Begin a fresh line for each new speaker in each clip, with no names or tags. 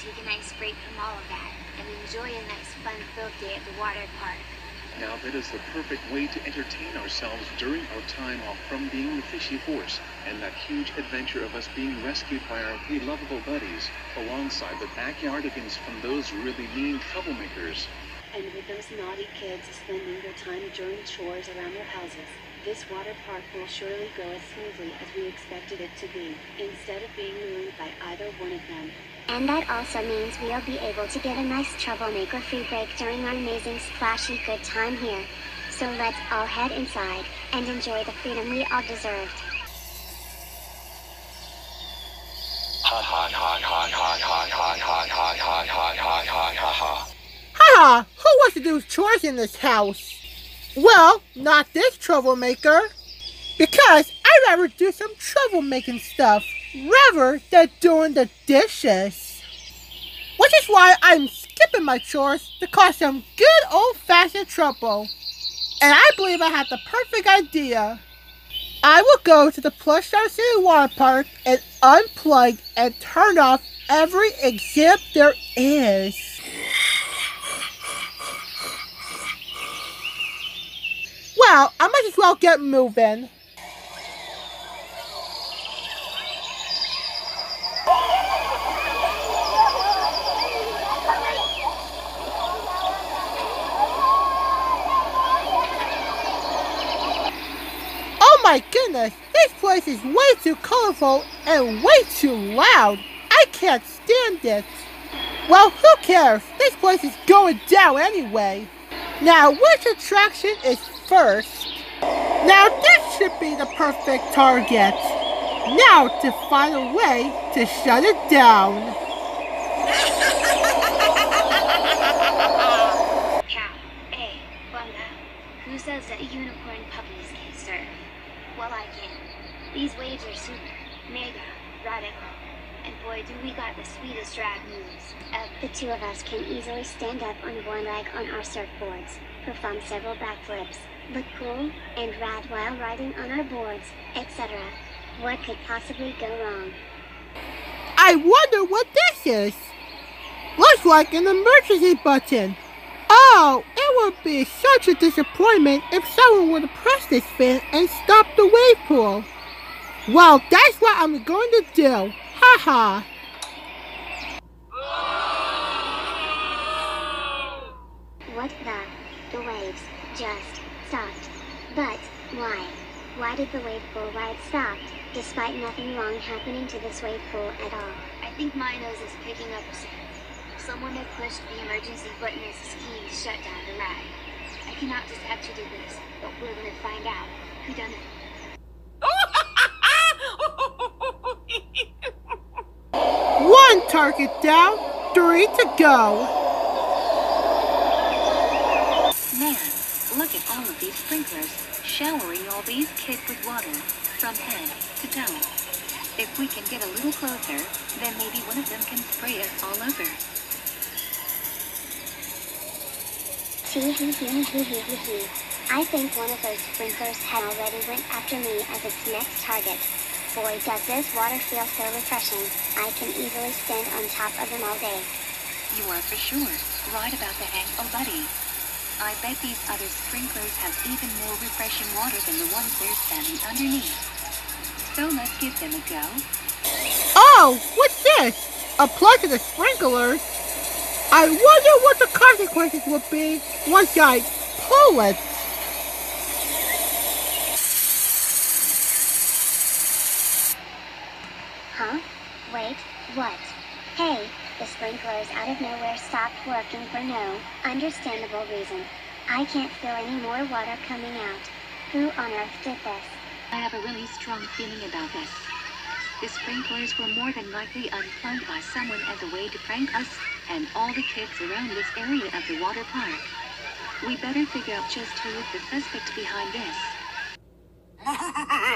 take a nice break from all of that and enjoy a nice fun-filled day at the water park.
Now that is the perfect way to entertain ourselves during our time off from being the fishy force and that huge adventure of us being rescued by our three lovable buddies alongside the backyardigans from those really mean troublemakers.
And with those naughty kids spending their time doing chores around their houses, this water park will surely go as smoothly as we expected it to be, instead of being ruined by either one of them
and that also means we'll be able to get a nice troublemaker free break during our amazing splashy good time here. So let's all head inside and enjoy the freedom we all deserved.
ha!
who wants to do chores in this house? Well, not this troublemaker. Because I'd rather do some troublemaking stuff rather than doing the dishes. Which is why I'm skipping my chores to cause some good old-fashioned trouble. And I believe I have the perfect idea. I will go to the Plush Star City Water Park and unplug and turn off every exhibit there is. Well, I might as well get moving. Oh my goodness, this place is way too colorful and way too loud. I can't stand it. Well, who cares? This place is going down anyway. Now, which attraction is first? Now, this should be the perfect target. Now to find a way to shut it down.
Cow, A, Bunga. Who says that unicorn puppies can surf? Well, I can. These waves are super, mega, radical. And boy, do we got the sweetest drag moves ever.
The two of us can easily stand up on one leg on our surfboards, perform several backflips, look cool and rad while riding on our boards, etc. What could possibly go wrong?
I wonder what this is. Looks like an emergency button. Oh, it would be such a disappointment if someone would have pressed this fin and stop the wave pool. Well, that's what I'm going to do. Haha.
What the? The waves just stopped. But why? Why did the wave pool ride stop, despite nothing wrong happening to this wave pool at all?
I think my nose is picking up a scent. Someone had pushed the emergency button as the ski shut down the ride. I cannot just have to do this, but we're gonna find out who done it.
One target down, three to go.
Man, look at all of these sprinklers showering all these kids with water from head to toe. If we can get a little closer, then maybe one of them can spray us all over.
Tee hee hee hee hee hee hee. I think one of those sprinklers had already went after me as its next target. Boy, does this water feel so refreshing. I can easily stand on top of them all day.
You are for sure right about that, oh buddy. I bet these other sprinklers have even more refreshing water than the ones they're standing underneath. So let's give them a go.
Oh, what's this? A plug to the sprinklers? I wonder what the consequences would be once I pull it.
Huh? Wait, what? Hey, the sprinklers out of nowhere stopped working for no understandable reason. I can't feel any more water coming out. Who on earth did this?
I have a really strong feeling about this. The sprinklers were more than likely unplugged by someone as a way to prank us and all the kids around this area of the water park. We better figure out just who is the suspect behind this.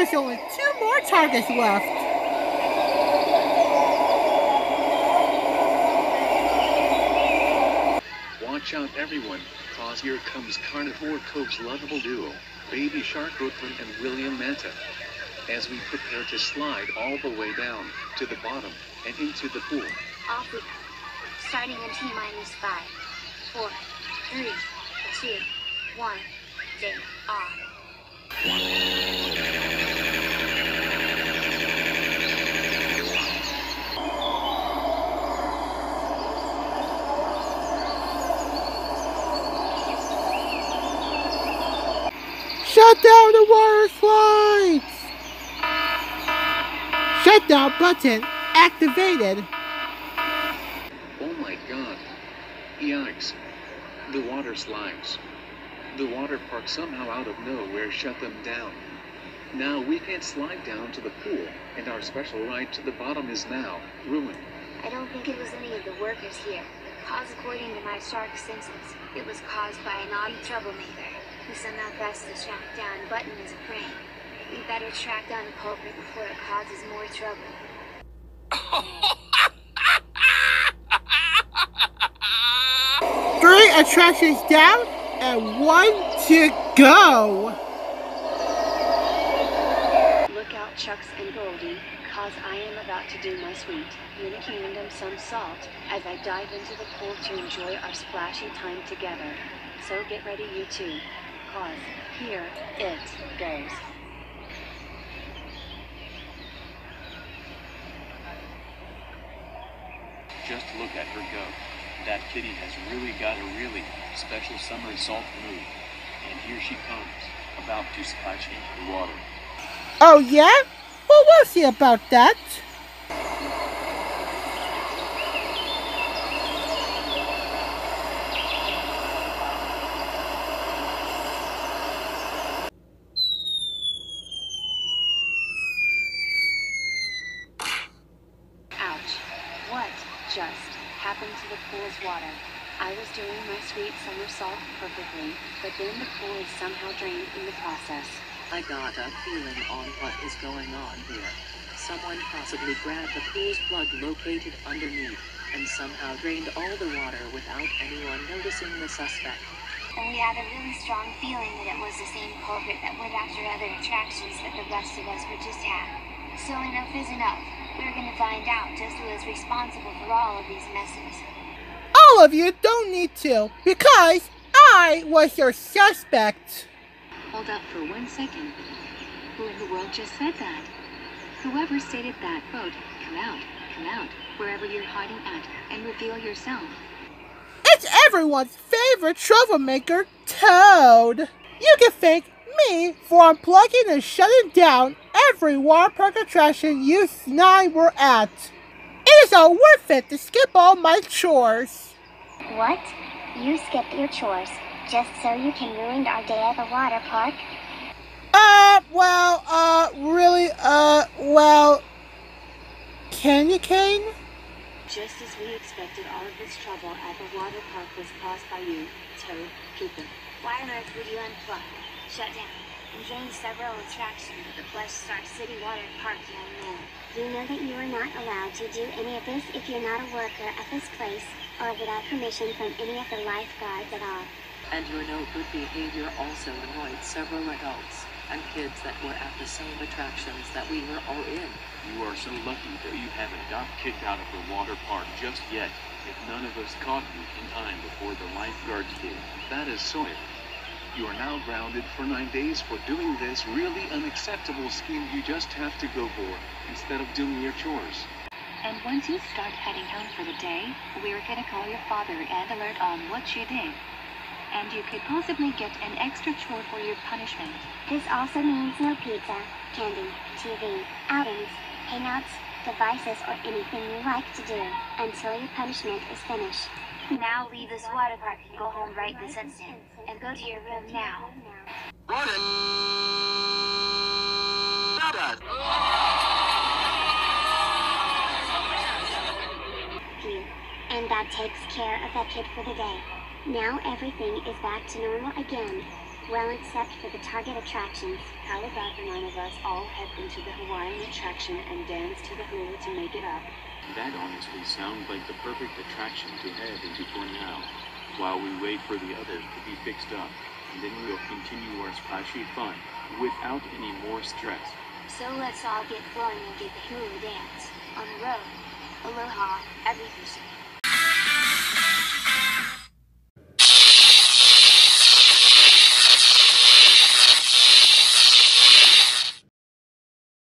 there's only two more targets left.
Watch out, everyone, cause here comes Carnivore Cove's lovable duo, Baby Shark Brooklyn and William Manta as we prepare to slide all the way down to the bottom and into the pool.
Off we go. Starting in T minus five, four, three, two, one. Day
Shut down the water slides! Shutdown button activated.
Oh my god. Yikes. The water slides. The water park somehow out of nowhere shut them down. Now we can't slide down to the pool, and our special ride to the bottom is now ruined.
I don't think it was any of the workers here. Cause according to my shark senses, it was caused by an odd troublemaker who somehow pressed the track down button as a prank. We better track down the culprit before it causes more trouble.
Three attractions down and one to go.
Look out, Chucks and Goldie, cause I am about to do my sweet Unikingdom some salt as I dive into the pool to enjoy our splashy time together. So get ready, you two, cause here it goes.
Just look at her go. That kitty has really got a really special summer salt mood. And here she comes, about to splash into the water.
Oh yeah? Well, we'll see about that.
Ouch. What just to the water? I was doing my sweet somersault perfectly, but then the pool is somehow drained in the process.
I got a feeling on what is going on here. Someone possibly grabbed the pool's plug located underneath and somehow drained all the water without anyone noticing the suspect.
And we have a really strong feeling that it was the same culprit that went after other attractions that the rest of us would just have. So enough is enough. We're gonna find out just who is responsible for all of these messes.
All of you don't need to, because I was your suspect.
Hold up for one second. Who in the world just said that? Whoever stated that, quote, come out, come out, wherever you're hiding at, and reveal yourself.
It's everyone's favorite troublemaker, Toad. You can thank me for unplugging and shutting down every water park attraction you and I were at. It is all worth it to skip all my chores.
What? You skipped your chores just so you can ruin our day at the water park?
Uh, well, uh, really, uh, well, Candy Cane?
Just as we expected, all of this trouble at the water park was caused by you, Toad Cooper.
Why on earth would you unplug, shut down, and drain several attractions at the Plush Star City Water Park, young man?
You know that you are not allowed to do any of this if you're not a worker at this place or without permission from any of the lifeguards at all.
And your no good behavior also annoyed several adults and kids that were at the same attractions that we were all in.
You are so lucky that you haven't got kicked out of the water park just yet. If none of us caught you in time before the lifeguards did.
That is Sawyer. You are now grounded for nine days for doing this really unacceptable scheme you just have to go for instead of doing your chores.
And once you start heading home for the day, we're gonna call your father and alert on what you did. And you could possibly get an extra chore for your punishment.
This also means no pizza, candy, TV, outings, hangouts, devices, or anything you like to do until your punishment is finished.
Now leave this water park and go home right this instant. And go to your room now.
Phew. And that takes care of that kid for the day. Now everything is back to normal again. Well, except for the target attractions.
How about the nine of us all head into the Hawaiian attraction and dance to the hula to make it up?
That honestly sounds like the perfect attraction to head into for now, while we wait for the others to be fixed up. and then we'll continue our splashy fun without any more stress.
So let's all get flowing and get the hula dance. On the road. Aloha, every Thursday.